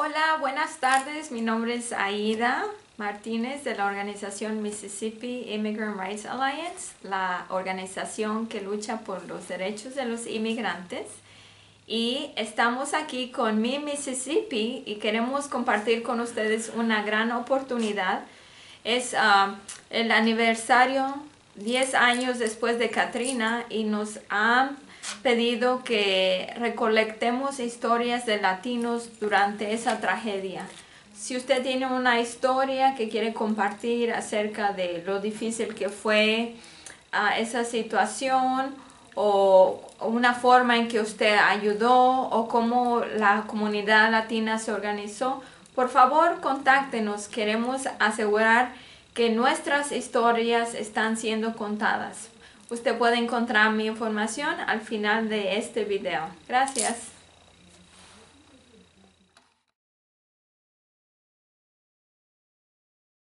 Hola, buenas tardes. Mi nombre es Aida Martínez de la organización Mississippi Immigrant Rights Alliance, la organización que lucha por los derechos de los inmigrantes. Y estamos aquí con mi Mississippi y queremos compartir con ustedes una gran oportunidad. Es ah, el aniversario 10 años después de Katrina y nos han pedido que recolectemos historias de latinos durante esa tragedia. Si usted tiene una historia que quiere compartir acerca de lo difícil que fue ah, esa situación o una forma en que usted ayudó o cómo la comunidad latina se organizó, por favor contáctenos. Queremos asegurar que nuestras historias están siendo contadas. Usted puede encontrar mi información al final de este video. Gracias.